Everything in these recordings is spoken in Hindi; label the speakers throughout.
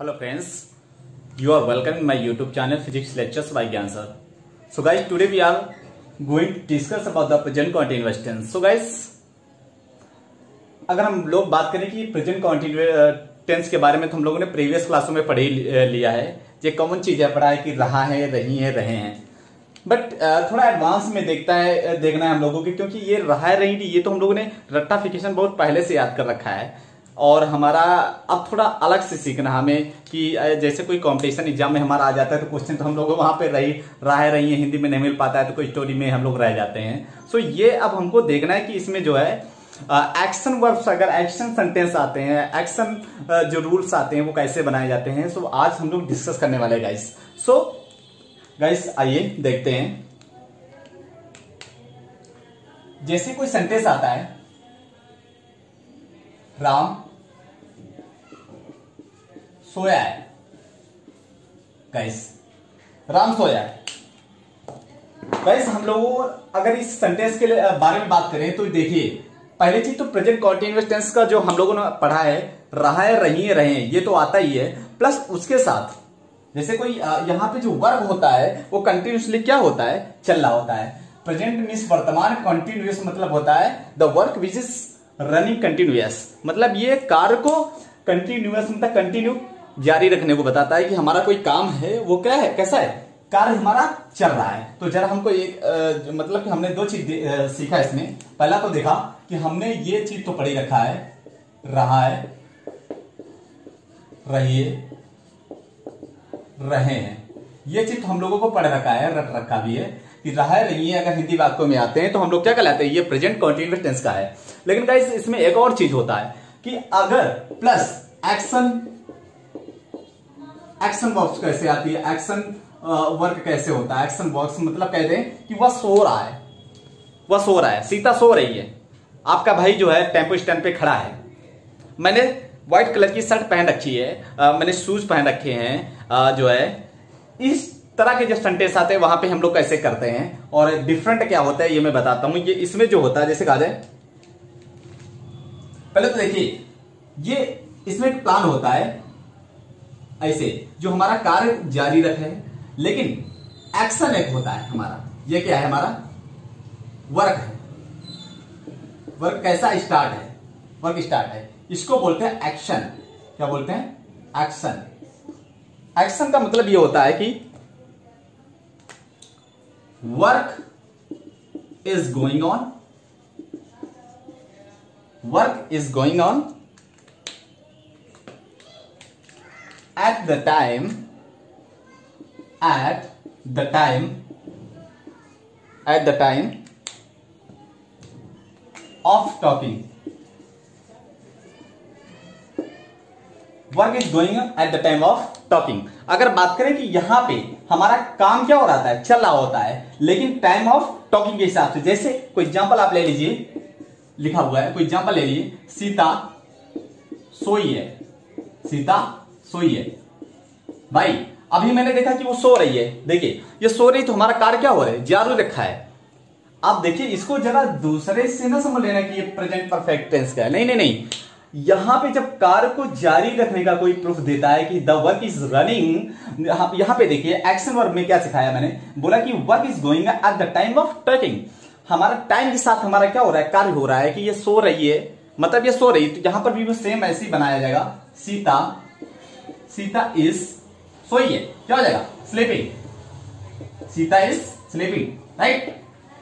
Speaker 1: Hello friends you are welcome my YouTube channel physics lectures by Gyan sir so guys today we are going to discuss about the present continuous tense so guys अगर हम लोग बात करें कि प्रेजेंट कॉन्टिन्यू टेंस के बारे में तो हम लोगों ने प्रीवियस क्लासों में पढ़ी लिया है ये कॉमन चीज़ है पढ़ा है कि रहा है, रही है, रहे हैं। बट थोड़ा एडवांस में देखता है देखना है हम लोगों की, क्योंकि ये रहा है, रही थी ये तो हम लोगों ने रट्टाफिकेशन बहुत पहले से याद कर रखा है। और हमारा अब थोड़ा अलग से सीखना हमें कि जैसे कोई कंपटीशन एग्ज़ाम में हमारा आ जाता है तो क्वेश्चन तो हम लोग वहाँ पे रही रहा रही है, हिंदी में नहीं मिल पाता है तो कोई स्टोरी में हम लोग रह जाते हैं। सो ये अब हमको देखना है कि इसमें जो है एक्शन वर्ब्स अगर एक्शन सेंटेंस आते हैं एक्शन जो रूल्स आते हैं वो कैसे बनाए जाते हैं सो आज हम लोग डिस्कस करने वाले गाइस सो गाइस आइए देखते हैं। जैसे कोई सेंटेंस आता है, राम सोया है। गाइस राम सोया है। गाइस हम लोगों अगर इस सेंटेंस के बारे में बात करें तो देखिए, पहली चीज़ तो प्रेजेंट कॉन्टिन्यूस टेंस का जो हम लोगों ने पढ़ा है, रहा है, रही है, रहे ये तो आता ही है। प्लस उसके साथ, जैसे कोई यहाँ पे जो वर्ग होता है, वो कंटिन्यूसली क्या होता है? चल रहा होता है। प्रेजेंट मीन्स वर्तमान कंटिन्यूस मतलब होता है the work which is running continuous मतलब ये कार्य को कंटिन्यूस मतलब कंटिन्यू जारी रखने को बताता है कि हमारा कोई काम है वो क्या है कैसा है? कार्य हमारा चल रहा है। तो जरा हमको एक आ, मतलब कि हमने दो चीज़ सीखा इसमें। पहला तो देखा कि हमने ये चीज़ तो पढ़ी रखा है रहा है रहिए रहे हैं। ये चीज़ तो हम लोगों को पढ़ रखा है रख रखा भी है कि रहा रही है अगर हिंदी वाक्यों में आते हैं तो हम लोग क्या कहलाते हैं? ये प्रेजेंट कॉन्टिन्यूस टेंस का है। लेकिन गाइस इसमें एक और चीज़ होता है कि अगर प्लस एक्शन एक्शन बॉक्स कैसे आती है? एक्शन वर्क कैसे होता है? एक्शन बॉक्स मतलब कहते हैं कि वह सो रहा है। वह सो रहा है। सीता सो रही है। आपका भाई जो है टेंपो स्टैंड पे खड़ा है। मैंने व्हाइट कलर की शर्ट पहन रखी है। आ, मैंने शूज़ पहन रखे हैं। आ, जो है इस तरह के जो सेंटेंस आते हैं वहाँ पे हम लोग कैसे करते हैं? और डिफरेंट क्या होता है ये मैं बताता हूँ। ये इसमें जो होता है जैसे कहा जाए पहले तो देखिए ये इसमें एक प्लान होता है ऐसे, जो हमारा कार्य जारी रखे, लेकिन एक्शन एक होता है हमारा। ये क्या है हमारा? वर्क है। वर्क कैसा स्टार्ट है? वर्क स्टार्ट है। इसको बोलते हैं एक्शन क्या बोलते हैं? एक्शन एक्शन का मतलब ये होता है कि work is going on work is going on at the time at the time, at the time of talking. Work is going at the time of talking अगर बात करें कि यहाँ पे हमारा काम क्या हो रहा है चल रहा होता है, लेकिन टाइम ऑफ़ टॉकिंग के हिसाब से, जैसे कोई एग्ज़ाम्पल आप ले लीजिए, लिखा हुआ है, कोई एग्ज़ाम्पल ले लीजिए, सीता सोई है, सीता सोई है भाई, अभी मैंने देखा कि वो सो रही है। देखिए, ये सो रही तो हमारा कार्य क्या हो रहा है? जारू रखा है। आप देखिए, इसको जरा दूसरे से ना समझ लेना कि ये प्रेजेंट परफेक्ट टेंस का है। नहीं नहीं नहीं। यहाँ पे जब कार्य को जारी रखने का कोई प्रूफ देता है कि द वर्क इज़ रनिंग यहाँ पे देखिए एक्शन वर्क में क्या सिखाया मैंने? बोला कि work is going at the time of touching हमारा टाइम के साथ हमारा क्या हो रहा है? कार्य हो रहा है कि ये सो रही है। मतलब ये सो रही तो यहाँ पर भी वो सेम ऐसे ही बनाया जाएगा। सीता सीता इज़ सोई है क्या हो जाएगा? Sleeping Sita is sleeping right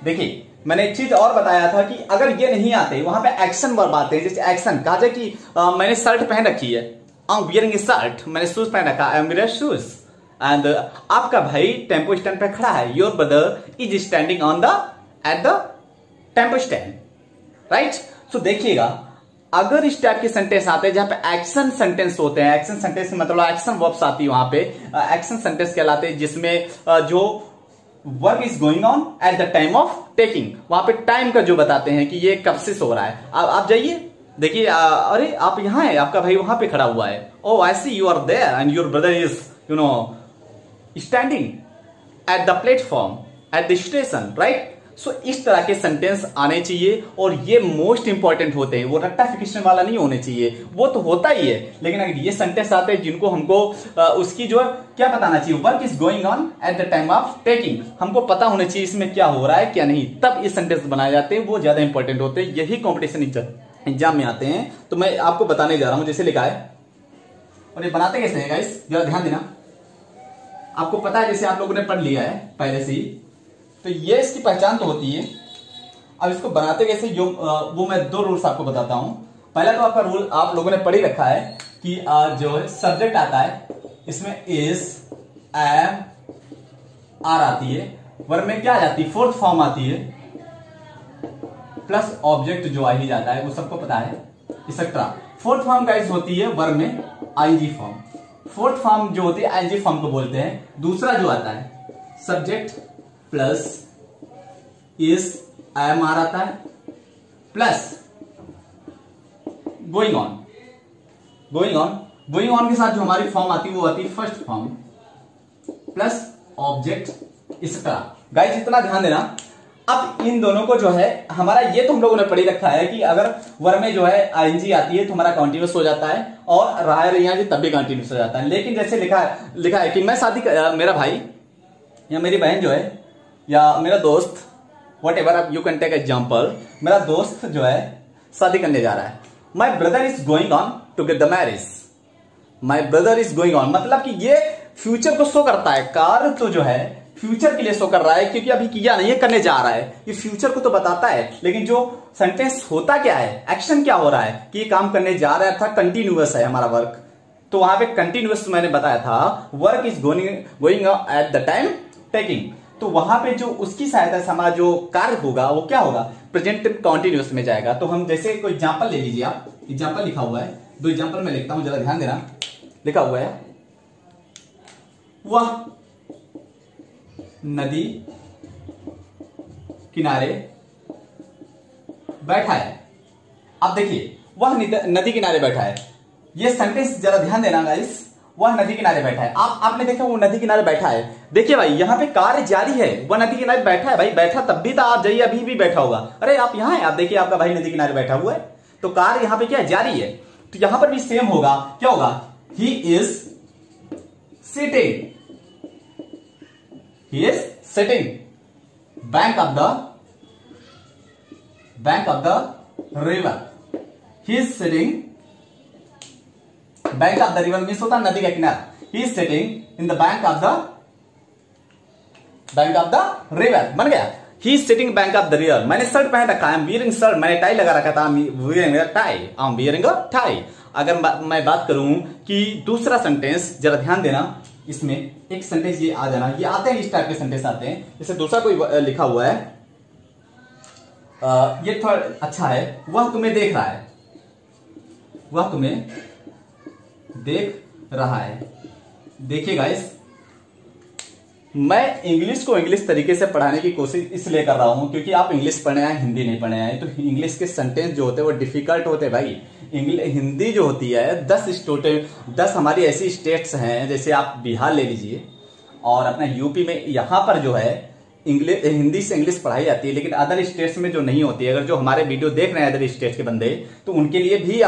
Speaker 1: देखिए मैंने एक चीज़ और बताया था कि अगर ये नहीं आते वहाँ पे एक्शन वर्ब आते हैं जैसे एक्शन कहा जाए कि आ, मैंने शर्ट पहन रखी है। आई एम वियरिंग शर्ट मैंने शूज़ पहन रखा I am wear shoes and आपका भाई टेंपो स्टैंड पे खड़ा है your brother is standing on the at the tempo stand right so देखिएगा अगर इस टाइप के सेंटेंस आते हैं जहाँ पे एक्शन सेंटेंस होते हैं एक्शन सेंटेंस मतलब एक्शन वर्ब्स आती है वहाँ पे एक्शन सेंटेंस कहलाते हैं जिसमें जो work is going on at the time of taking वहाँ पे टाइम का जो बताते हैं कि ये कब से हो रहा है। आप, आप जाइए देखिए अरे आप यहाँ है आपका भाई वहाँ पे खड़ा हुआ है। ओ I see you are there and your brother is you know standing at the platform at the station right so so, इस तरह के सेंटेंस आने चाहिए और ये मोस्ट इंपॉर्टेंट होते हैं। वो रट्टाफिकेशन वाला नहीं होने चाहिए। वो तो होता ही है। लेकिन अगर ये सेंटेंस आते हैं जिनको हमको आ, उसकी जो क्या बताना चाहिए? Work is going on at the time of taking हमको पता होना चाहिए इसमें क्या हो रहा है क्या नहीं। तब ये सेंटेंस बनाए जाते हैं। वो ज़्यादा इंपॉर्टेंट होते हैं। यही कॉम्पिटिशन एग्ज़ाम में आते हैं। तो मैं आपको बताने जा रहा हूँ जैसे लिखा है। और ये बनाते कैसे है ध्यान देना। आपको पता है जैसे आप लोगों ने पढ़ लिया है पहले से ही। तो ये इसकी पहचान तो होती है। अब इसको बनाते कैसे जो वो मैं दो रूल्स आपको बताता हूँ। पहला तो आपका रूल आप लोगों ने पढ़ रखा है कि जो है सब्जेक्ट आता है, इसमें इज़ एम आर आती है। वर्ग में क्या आ जाती है? फोर्थ फॉर्म आती है। प्लस ऑब्जेक्ट जो आ ही जाता है, वो सबको पता है। एक्सेट्रा फोर्थ फॉर्म गाइस होती है वर्ग में आईजी फॉर्म फोर्थ फॉर्म जो होती है आईजी फॉर्म को बोलते हैं। दूसरा जो आता है subject plus is am are आता है, plus going on going on going on के साथ जो हमारी फॉर्म आती है, वो आती है फ़र्स्ट फॉर्म, प्लस ऑब्जेक्ट इसका गाइस इतना ध्यान देना। अब इन दोनों को जो है, हमारा ये तो हम लोगों ने पढ़ी रखा है कि अगर वर में जो है आईएनजी आती है तो हमारा कंटिन्यूस हो जाता है, और राय रैया जी, तब भी कॉन्टिन्यूस हो जाता है। लेकिन जैसे लिखा है लिखा है कि मैं शादी मेरा भाई, या मेरी बहन जो है या मेरा दोस्त वट एवर आप यू कैन टेक एग्ज़ाम्पल मेरा दोस्त जो है, शादी करने जा रहा है। My brother is going on to get the marriage my brother is going on मतलब कि ये फ्यूचर को शो करता है। कार तो जो है फ्यूचर के लिए शो कर रहा है, क्योंकि अभी किया नहीं है, करने जा रहा है। ये फ्यूचर को तो बताता है, लेकिन जो सेंटेंस होता क्या है एक्शन क्या हो रहा है, कि ये काम करने जा रहा था कंटिन्यूअस है हमारा वर्क तो वहाँ पे कंटिन्यूस मैंने बताया था work is going going at the time taking तो वहाँ पे जो उसकी सहायता से हमारा जो कार्य होगा, वो क्या होगा? प्रेजेंट कॉन्टिन्यूस में जाएगा। तो हम जैसे कोई एग्ज़ाम्पल ले लीजिए आप। एग्ज़ाम्पल लिखा हुआ है। दो एग्ज़ाम्पल में लिखता हूँ, जरा ध्यान देना। लिखा हुआ है। वह नदी किनारे बैठा है। आप देखिए, वह नदी किनारे बैठा है। यह सेंटेंस जरा ध्यान देना गाइस वह नदी किनारे बैठा है। आप, आपने देखा वो नदी किनारे बैठा है? देखिए भाई, यहाँ पे कार्य जारी है। वह नदी किनारे बैठा है भाई, बैठा तब भी तो आप जाइए, अभी भी बैठा होगा। अरे, आप यहाँ है? आप देखिए, आपका भाई नदी किनारे बैठा हुआ है। तो कार्य यहाँ पे क्या है? जारी है। तो यहाँ पर भी सेम होगा। क्या होगा? He is sitting he is sitting. Bank of the, bank of the river. He is sitting bank of the river means होता नदी का किनारा। Is sitting in the bank of the bank of the river बन गया। He sitting bank of the river मैंने शर्ट पहन रखा है। वियरिंग शर्ट मैंने टाई लगा रखा था। Wearing tie I am wearing tie अगर मैं बात करूँ कि दूसरा सेंटेंस जरा ध्यान देना। इसमें एक सेंटेंस ये आ जाना। ये आते हैं इस टाइप के सेंटेंस आते हैं। जैसे दूसरा कोई लिखा हुआ है। आ, ये थोड़ा अच्छा है। वह तुम्हें देख रहा है। वह तुम्हें देख रहा है। देखिए इस मैं इंग्लिश को इंग्लिश तरीके से पढ़ाने की कोशिश इसलिए कर रहा हूँ क्योंकि आप इंग्लिश पढ़े आए हिंदी नहीं पढ़े आए तो इंग्लिश के सेंटेंस जो होते हैं वो डिफ़िकल्ट होते हैं भाई। हिंदी जो होती है, दस स्टोटे दस हमारी ऐसी स्टेट्स हैं, जैसे आप बिहार ले लीजिए और अपना यूपी में यहाँ पर जो है इंग्लिश हिंदी से इंग्लिश पढ़ाई जाती है, लेकिन अदर स्टेट्स में जो नहीं होती है, अगर जो हमारे वीडियो देख रहे हैं अदर स्टेट के बंदे तो उनके लिए भी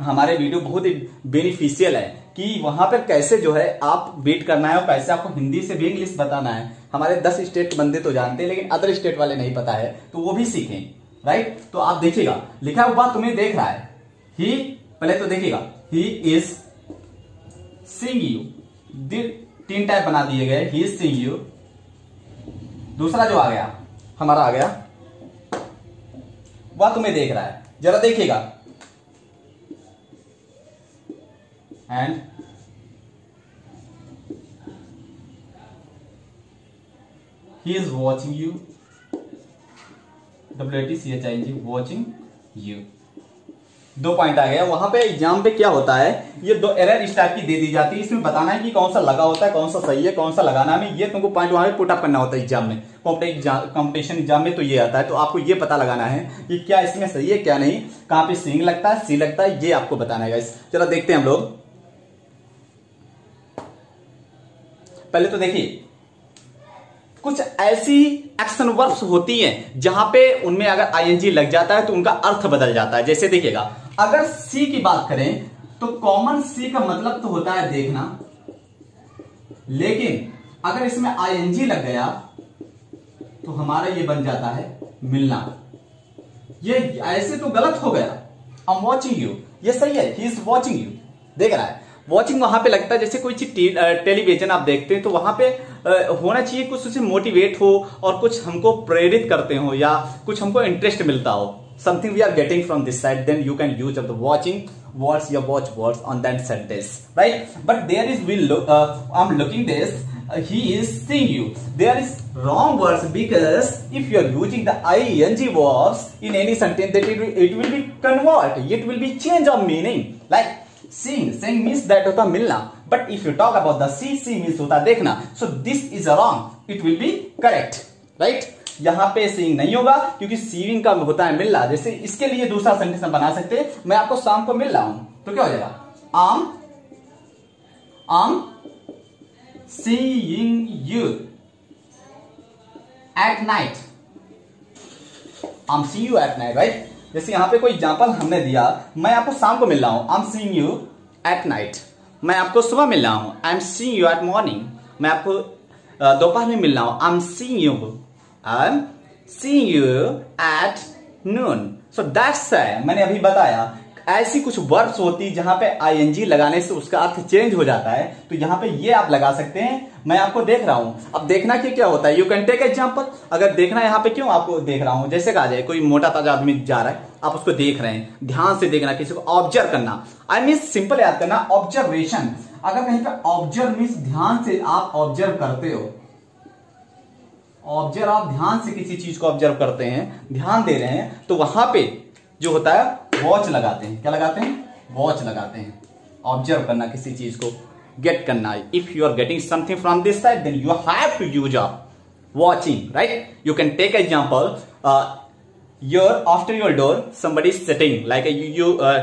Speaker 1: हमारे वीडियो बहुत ही बेनिफिशियल है कि वहाँ पर कैसे जो है आप बीट करना है और कैसे आपको हिंदी से भी इंग्लिश बताना है। हमारे दस स्टेट के बंदे तो जानते हैं, लेकिन अदर स्टेट वाले नहीं पता है तो वो भी सीखें राइट तो आप देखिएगा, लिखा हुआ तुम्हें देख रहा है। ही पहले तो देखिएगा ही इज़ सिंग यू तीन टाइप बना दिए गए ही इज़ सिंग यू दूसरा जो आ गया, हमारा आ गया। वह तुम्हें देख रहा है। जरा देखिएगा। And he is watching you W T C H I G watching you दो पॉइंट आ गया। वहाँ पे एग्ज़ाम पे क्या होता है? ये दो एरर इस टाइप की दे दी जाती है। इसमें बताना है कि कौन सा लगा होता है, कौन सा सही है, कौन सा लगाना है ये तुमको पॉइंट वहाँ पे पुटअप करना होता है एग्ज़ाम में। कॉम्पिटिशन एग्ज़ाम में तो ये आता है। तो आपको ये पता लगाना है कि क्या इसमें सही है, क्या नहीं। कहाँ पे सिंग लगता है सी लगता है, ये आपको बताना है चलो देखते हैं हम लोग। पहले तो देखिए, कुछ ऐसी एक्शन वर्ब्स होती हैं जहाँ पे उनमें अगर आईएनजी लग जाता है तो उनका अर्थ बदल जाता है। जैसे देखिएगा अगर सी की बात करें तो कॉमन सी का मतलब तो होता है देखना। लेकिन अगर इसमें आईएनजी लग गया तो हमारा ये बन जाता है मिलना। ये ऐसे तो गलत हो गया। आई एम वॉचिंग यू ये सही है ही इज़ वॉचिंग यू देख रहा है। वॉचिंग वहाँ पे लगता है जैसे कोई चीज़ टेलीविज़न आप देखते हैं तो वहाँ पे होना चाहिए कुछ उसे मोटिवेट हो और कुछ हमको प्रेरित करते हो या कुछ हमको इंटरेस्ट मिलता हो। something we are getting from this side then you can use of the watching what's your watch words on that sentence right? But there is we look uh, i'm looking this uh, he is seeing you. There is wrong words because if you are using the ing verbs in any sentence that it will, it will be convert it will be change of meaning. Like seeing seeing means that hota milna. But if you talk about the see see means hota dekhna. So this is wrong. It will be correct right? यहाँ पे सीइंग नहीं होगा, क्योंकि सीविंग का होता है मिलना। जैसे इसके लिए दूसरा सेंटेंस बना सकते हैं। मैं आपको शाम को मिल रहा हूँ तो क्या हो जाएगा? आम आम seeing you at night am see you at night right जैसे यहाँ पे कोई एग्ज़ाम्पल हमने दिया, मैं आपको शाम को मिल रहा हूँ। आम सीइंग यू एट नाइट मैं आपको सुबह मिल रहा हूँ। I am seeing you at morning मैं आपको दोपहर में मिल रहा हूँ। I am seeing you I seeing you at noon so that's मैंने अभी बताया, ऐसी कुछ वर्ड्स होती जहाँ पे आईएनजी लगाने से उसका अर्थ चेंज हो जाता है तो यहाँ पे ये आप लगा सकते हैं। मैं आपको देख रहा हूँ। अब देखना कि क्या होता है। यू कैन टेक एग्ज़ाम्पल अगर देखना यहाँ पे क्यों आपको देख रहा हूँ? जैसे कहा जाए, कोई मोटा ताज़ा आदमी जा रहा है, आप उसको देख रहे हैं। ध्यान से देखना, किसी को ऑब्ज़र्व करना। आई मीन सिंपल याद करना ऑब्जर्वेशन अगर कहीं पे ऑब्ज़र्व मीन ध्यान से आप ऑब्ज़र्व करते हो ऑब्ज़र्व आप ध्यान से किसी चीज़ को ऑब्ज़र्व करते हैं ध्यान दे रहे हैं तो वहाँ पे जो होता है वॉच लगाते हैं। क्या लगाते हैं? वॉच लगाते हैं। ऑब्ज़र्व करना किसी चीज़ को। गेट करना। If you are getting something from this side then you have to use a watching right you can take example your after your door somebody is sitting. Like you, you uh,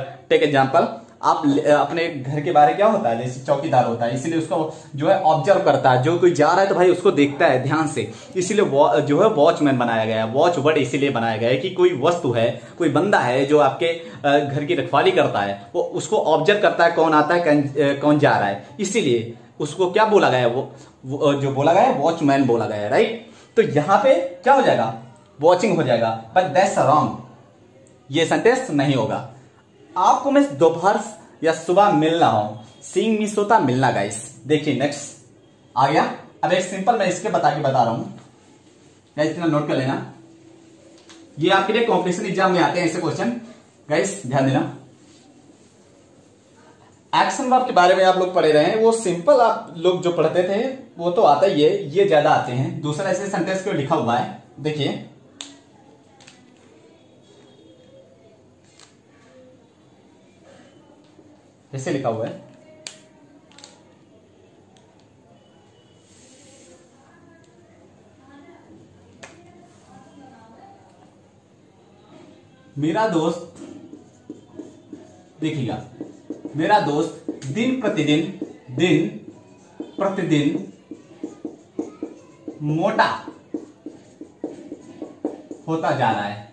Speaker 1: आप अपने घर के बारे क्या होता है? जैसे चौकीदार होता है इसीलिए उसको जो है ऑब्ज़र्व करता है। जो कोई जा रहा है तो भाई उसको देखता है ध्यान से। इसीलिए जो है वॉचमैन बनाया गया है। वॉच वर्ड इसीलिए बनाया गया है कि कोई वस्तु है कोई बंदा है जो आपके घर की रखवाली करता है वो उसको ऑब्ज़र्व करता है कौन आता है कौन जा रहा है। इसीलिए उसको क्या बोला गया है? वो, वो जो बोला गया है वॉचमैन बोला गया है राइट तो यहाँ पे क्या हो जाएगा? वॉचिंग हो जाएगा। बट दैट्स रॉन्ग ये सेंटेंस नहीं होगा। आपको मैं दोपहर या सुबह मिल रहा हूँ। सींग मिस होता मिलना गाइस देखिए नेक्स्ट आ गया? अब एक सिंपल मैं इसके बता के बता रहा हूँ। गाइस इतना नोट कर लेना। ये आपके लिए कॉम्पिटिशन एग्ज़ाम में आते हैं ऐसे क्वेश्चन गाइस ध्यान देना। एक्शन वर्ब के बारे में आप लोग पढ़े रहे हैं, वो सिंपल आप लोग जो पढ़ते थे, वो तो आता ही है, ये ज़्यादा आते हैं। दूसरा ऐसे सेंटेंस क्यों लिखा हुआ है? देखिए। ऐसे लिखा हुआ है? मेरा दोस्त देखिएगा मेरा दोस्त दिन प्रतिदिन दिन प्रतिदिन मोटा होता जा रहा है।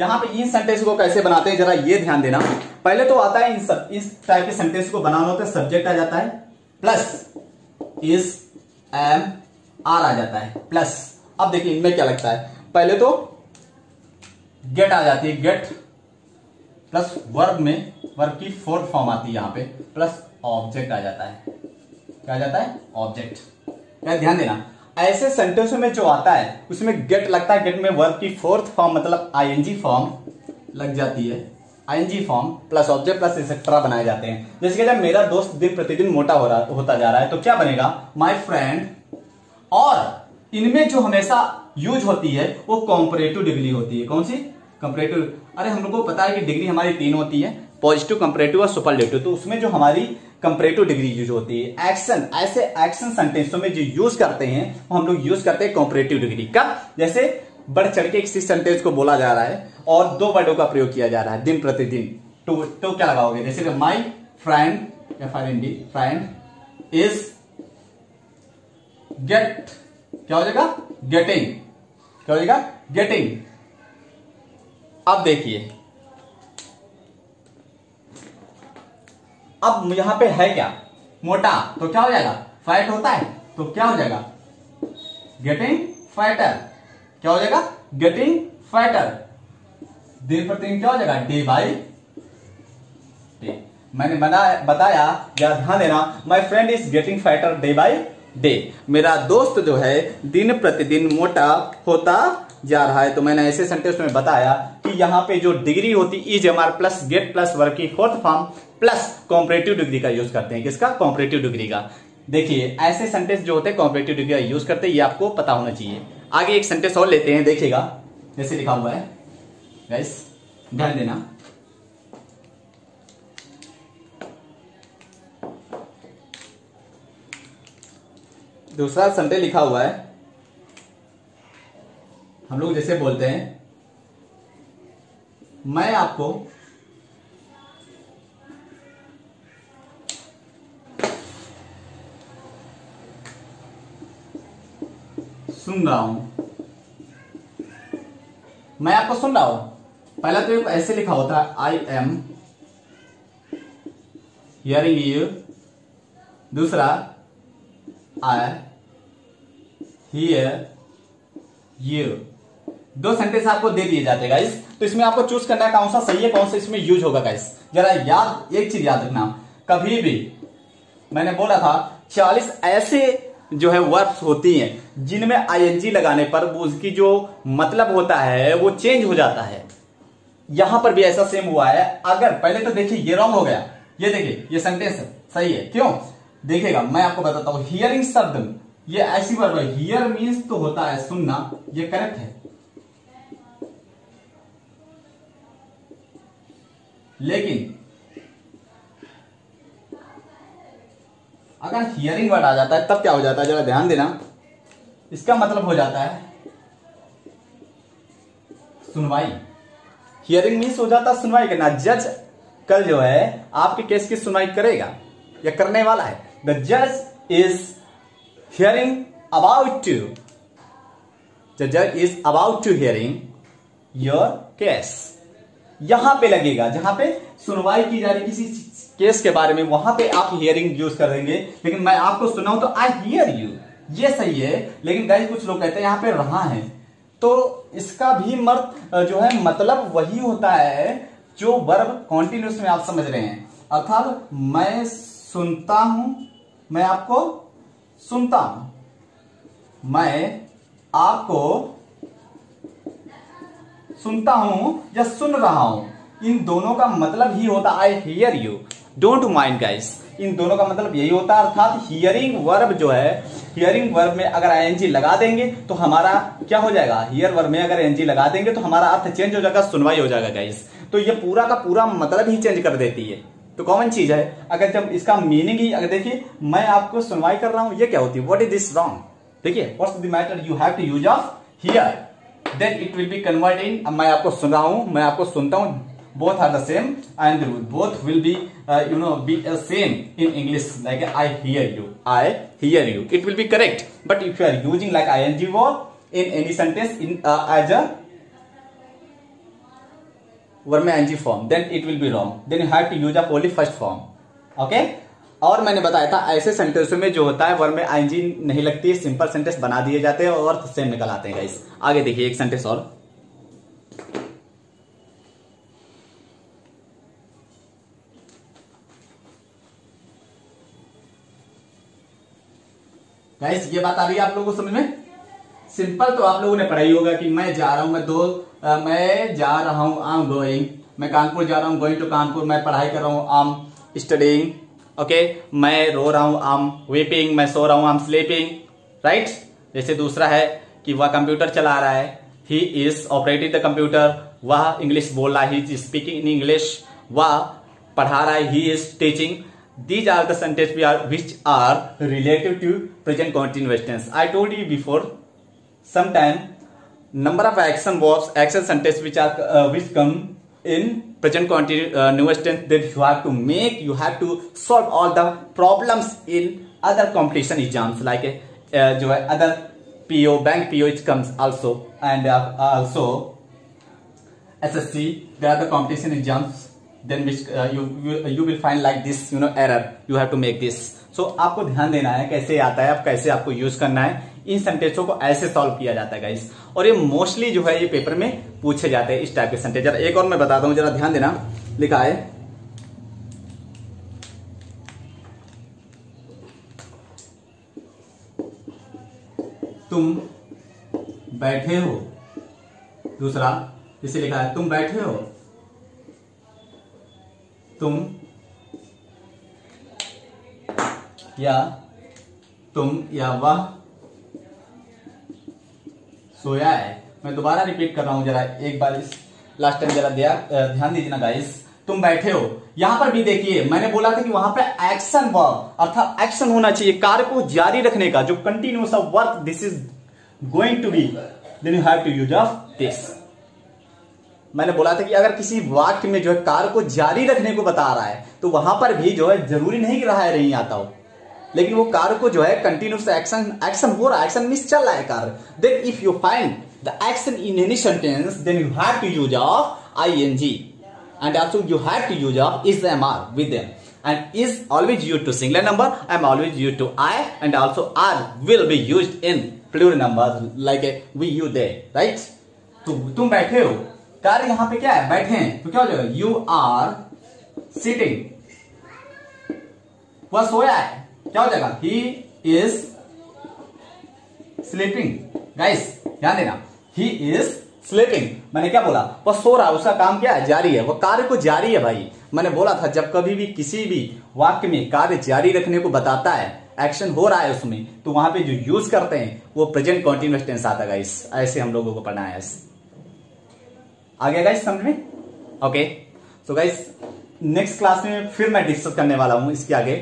Speaker 1: यहाँ पे इन सेंटेंस को कैसे बनाते हैं, जरा ये ध्यान देना। पहले तो आता है इन सब, इस टाइप के सेंटेंस को बनाना होता है सब्जेक्ट आ जाता है प्लस इस एम आर आ जाता है प्लस अब देखिए इनमें क्या लगता है। पहले तो गेट आ जाती है गेट प्लस वर्ब में वर्ब की फोर्थ फॉर्म आती है यहाँ पे प्लस ऑब्जेक्ट आ जाता है। क्या आ जाता है? ऑब्जेक्ट क्या? ध्यान देना। ऐसे सेंटेंस में जो आता है, उसमें गेट लगता है गेट में वर्ब की फोर्थ फॉर्म मतलब आईएनजी फॉर्म लग जाती है। ING form plus object plus etcetera बनाए जाते हैं। जैसे कि जब मेरा दोस्त दिन प्रतिदिन मोटा हो रहा, होता जा रहा है तो क्या बनेगा? माई फ्रेंड और इनमें जो हमेशा यूज़ होती है, वो कॉम्परेटिव डिग्री होती है। कौन सी? कंपरेटिव अरे हम लोग को पता है कि डिग्री हमारी तीन होती है। पॉजिटिव कंपरेटिव और सुपरलेटिव तो उसमें जो हमारी कंपरेटिव डिग्री यूज़ होती है, एक्शन, ऐसे एक्शन सेंटेंसों में जो यूज़ करते हैं, वो हम लोग यूज़ करते हैं कंपरेटिव डिग्री कब जैसे बढ़ चढ़ के किसी सेंटेंस को बोला जा रहा है और दो वर्डों का प्रयोग किया जा रहा है दिन प्रतिदिन। तो तो क्या लगाओगे? जैसे my friend F R N friend is get क्या हो जाएगा? गेटिंग क्या हो जाएगा? गेटिंग अब देखिए अब यहाँ पे है क्या? मोटा तो क्या हो जाएगा? फैट होता है तो क्या हो जाएगा? गेटिंग फैटर क्या हो जाएगा? गेटिंग फैटर दिन प्रतिदिन क्या हो जाएगा? डे बाई डे मैंने बना, बताया या ध्यान देना my friend is getting fatter day by day मेरा दोस्त जो है, दिन प्रतिदिन मोटा होता जा रहा है। तो मैंने ऐसे सेंटेंस में बताया कि यहाँ पे जो डिग्री होती is am are plus get plus verb की fourth form plus comparative degree का यूज़ करते हैं। किसका? कॉम्परेटिव डिग्री का। देखिए, ऐसे सेंटेंस जो होते हैं, कॉम्परेटिव डिग्री का यूज़ करते हैं, ये आपको पता होना चाहिए। आगे एक सेंटेंस और लेते हैं, देखिएगा। जैसे लिखा हुआ है। ध्यान देना। दूसरा सेंटेंस लिखा हुआ है। हम लोग जैसे बोलते हैं, मैं आपको सुन रहा हूँ। मैं आपको सुन रहा हूँ। पहला तो ऐसे लिखा होता है आई एम हियरिंग यू दूसरा आई हियर यू दो सेंटेंस आपको दे दिए जाते हैं गाइस तो इसमें आपको चूज़ करना है कौन सा सही है, कौन सा इसमें यूज़ होगा गाइस जरा याद, एक चीज़ याद रखना। कभी भी मैंने बोला था, चालीस ऐसे जो है वर्ब्स होती हैं, जिनमें आईएनजी लगाने पर उसकी जो मतलब होता है, वो चेंज हो जाता है। यहाँ पर भी ऐसा सेम हुआ है। अगर, पहले तो देखिए, ये रॉन्ग हो गया। ये देखिए, ये सेंटेंस सही है। क्यों? देखिएगा, मैं आपको बताता हूँ। हियरिंग शब्द, ये ऐसी वर्ब है। हियर मीन्स तो होता है सुनना। ये करेक्ट है? लेकिन अगर हियरिंग वर्ड आ जाता है, तब क्या हो जाता है? जरा ध्यान देना। इसका मतलब हो जाता है सुनवाई। हियरिंग मीन्स हो जाता है सुनवाई करना। जज कल जो है, आपके केस की सुनवाई करेगा, या करने वाला है। द जज is hearing about to the जज is about to hearing your case यहाँ पे लगेगा, जहाँ पे सुनवाई की जा रही किसी केस के बारे में, वहाँ पे आप हियरिंग यूज़ करेंगे। लेकिन मैं आपको सुनाऊं तो आई हियर यू ये सही है, लेकिन गाइस कुछ लोग कहते हैं यहाँ पे रहा है। तो इसका भी मर्द जो है मतलब वही होता है जो वर्ब कॉन्टिन्यूस में आप समझ रहे हैं। अर्थात मैं सुनता हूँ, मैं आपको सुनता हूँ। मैं आपको सुनता हूँ या सुन रहा हूँ। इन दोनों का मतलब ही होता I hear you don't mind guys इन दोनों का मतलब यही होता है, अर्थात हियरिंग वर्ब जो है हियरिंग वर्ब में अगर आईएनजी लगा देंगे तो हमारा क्या हो जाएगा? हियर वर्ब में अगर एनजी लगा देंगे तो हमारा अर्थ चेंज हो जाएगा, सुनवाई हो जाएगा गाइस तो ये पूरा का पूरा मतलब ही चेंज कर देती है। तो कॉमन चीज़ है। अगर जब इसका मीनिंग ही, अगर देखिए, मैं आपको सुनवाई कर रहा हूँ, ये क्या होती है? व्हाट इज़ दिस रॉन्ग देखिए what's the matter you have to use of hear then it will be convert in मैं आपको सुन रहा हूँ, मैं आपको सुनता हूँ both are the same and both will be uh, you know be uh, same in english like i hear you i hear you it will be correct but if you are using like ing verb in any sentence in uh, as a verb में ing form then it will be wrong then you have to use up only first form okay और मैंने बताया था ऐसे सेंटेंस में जो होता है वर्ब में आईएनजी नहीं लगती सिंपल सेंटेंस बना दिए जाते हैं और सेम निकल आते हैं गाइस आगे देखिए एक सेंटेंस और गाइस ये बात आ रही है आप लोगों को समझ में? सिंपल तो आप लोगों ने पढ़ाई होगा कि मैं जा रहा हूँ मैं दो आ, मैं जा रहा हूँ आम गोइंग मैं कानपुर जा रहा हूँ गोइंग टू कानपुर. मैं पढ़ाई कर रहा हूँ आम स्टडिंग ओके मैं रो रहा हूँ आम वीपिंग मैं सो रहा हूँ आम स्लीपिंग राइट जैसे दूसरा है कि वह कंप्यूटर चला रहा है. He is operating the computer वह इंग्लिश बोल रहा है. He is speaking in English वह पढ़ा रहा है. He is teaching these are the sentences we are, which are related to present continuous tense. I told you before, sometime number of action verbs, action sentences which are uh, which come in present continuous tense that you have to make, you have to solve all the problems in other competition exams like uh, other PO bank PO it comes also and uh, also SSC there are the competition exams then which uh, you, you you will find like this, you know, error. You have to make this. So आपको ध्यान देना है कैसे आता है, आप कैसे आपको यूज़ करना है इन सेंटेंसों को ऐसे सॉल्व किया जाता है गाइस और ये मोस्टली जो है ये पेपर में पूछे जाते हैं इस टाइप के सेंटेंस जरा एक और मैं बताता हूँ जरा ध्यान देना. लिखा है तुम बैठे हो. दूसरा इसे लिखा है तुम बैठे हो? तुम या तुम या वह सोया है। मैं दोबारा रिपीट कर रहा हूँ, जरा एक बार इस लास्ट टाइम जरा दिया ध्यान दीजिए ना गाइस तुम बैठे हो। यहाँ पर भी देखिए, मैंने बोला था कि वहाँ पर एक्शन वर्क अर्थात एक्शन होना चाहिए, कार्य को जारी रखने का, जो continuous of work this is going to be then you have to use of this मैंने बोला था कि अगर किसी वाक्य में जो है कार को जारी रखने को बता रहा है तो वहाँ पर भी जो है ज़रूरी नहीं कि रहा है नहीं आता हो। लेकिन वो कार को जो है कंटिन्यूस एक्शन एक्शन हो रहा है एक्शन मिस चल रहा है कार्य then if you find the action in any sentence then you have to use of I N G and also you have to use of is am are with them and is always used to singular number i am always used i, and also r will be used in plural numbers like a we you they right? तो तुम बैठे हो कार्य यहाँ पे क्या है? बैठे हैं। तो क्या हो जाएगा? यू आर सिटिंग वह सोया है। क्या हो जाएगा? ही इज़ स्लीपिंग गाइस ध्यान देना। ही इज़ स्लीपिंग मैंने क्या बोला? वह सो रहा है। उसका काम क्या है? जारी है। वह कार्य को जारी है भाई। मैंने बोला था, जब कभी भी किसी भी वाक्य में कार्य जारी रखने को बताता है एक्शन हो रहा है उसमें तो वहाँ पे जो यूज़ करते हैं, वो प्रेजेंट कॉन्टिन्यूस टेंस आता है गाइस ऐसे हम लोगों को पढ़ना है आ गया गाइस समझ? में okay so guys next class में फिर मैं डिस्कस करने वाला हूँ इसके आगे,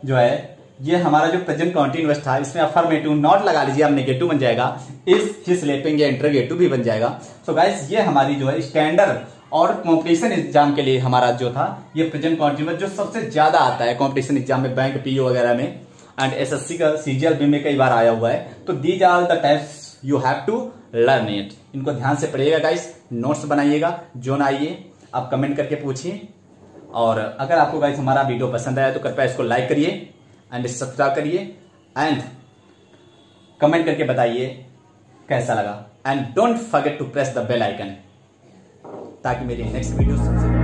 Speaker 1: जो है, ये हमारा जो प्रेजेंट कॉन्टिन्यूस था, इसमें अफर्मेटिव नॉट लगा लीजिए आप नेगेटिव बन जाएगा इस हिस लेपिंग या इंटरगेटिव भी बन जाएगा। सो so गाइस ये हमारी जो है स्टैंडर्ड और कॉम्पिटिशन एग्ज़ाम के लिए हमारा जो था, ये प्रेजेंट कॉन्टिन्यूस जो सबसे ज़्यादा आता है कॉम्पिटिशन एग्ज़ाम में बैंक पीओ वगैरह में एंड एसएससी का सीजीएल में कई बार आया हुआ है। तो these are the types you have to learn it. इनको ध्यान से पढ़िएगा गाइस नोट्स बनाइएगा। जो ना आइए, आप कमेंट करके पूछिए। और अगर आपको गाइस हमारा वीडियो पसंद आया तो कृपया इसको लाइक करिए एंड सब्सक्राइब करिए एंड कमेंट करके बताइए कैसा लगा। And don't forget to press the bell icon ताकि मेरी नेक्स्ट वीडियो सबसे